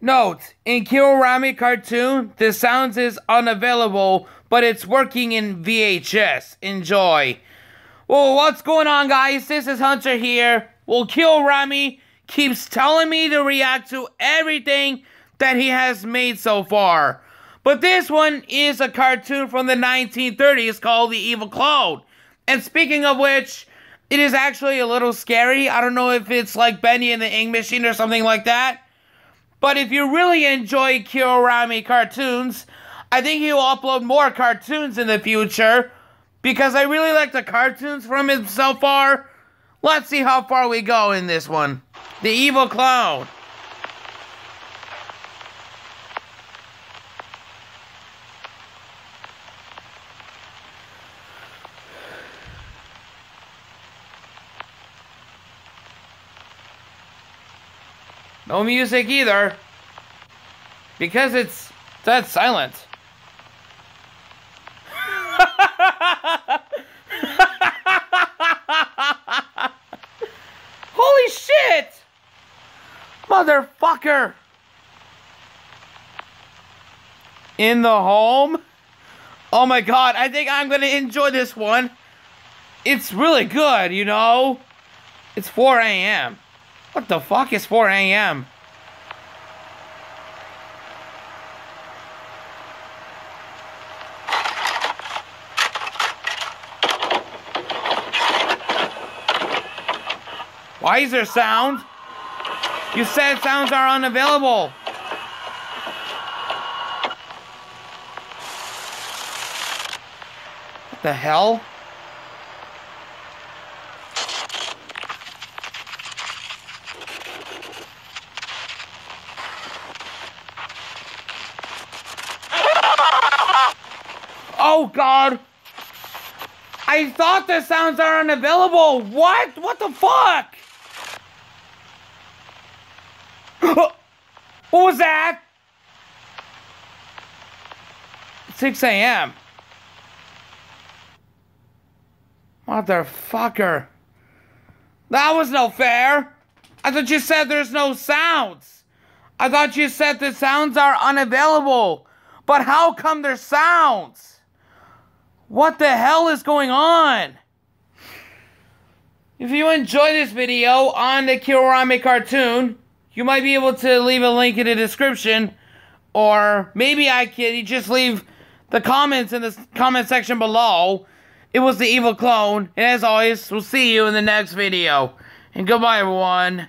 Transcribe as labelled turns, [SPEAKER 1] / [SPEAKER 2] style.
[SPEAKER 1] Note, in Kiro Ramy cartoon, the sounds is unavailable, but it's working in VHS. Enjoy. Well, what's going on, guys? This is Hunter here. Well, Kiro Ramy keeps telling me to react to everything that he has made so far. But this one is a cartoon from the 1930s called The Evil Clone. And speaking of which, it is actually a little scary. I don't know if it's like Bendy and the Ink Machine or something like that. But if you really enjoy Kiro Ramy cartoons, I think he'll upload more cartoons in the future because I really like the cartoons from him so far. Let's see how far we go in this one. The Evil Clone. No music either. Because it's that's silent. Holy shit! Motherfucker! In the home? Oh my god, I think I'm gonna enjoy this one. It's really good, you know? It's 4 a.m. What the fuck is 4 a.m.? Why is there sound? You said sounds are unavailable. What the hell? Oh god! I thought the sounds are unavailable! What? What the fuck? what was that? 6 a.m. Motherfucker. That was no fair. I thought you said there's no sounds. I thought you said the sounds are unavailable. But how come there's sounds? What the hell is going on? If you enjoy this video on the Kiro Ramy cartoon, you might be able to leave a link in the description, or maybe I can just leave the comments in the comment section below. It was the evil clone, and as always, we'll see you in the next video. And goodbye, everyone.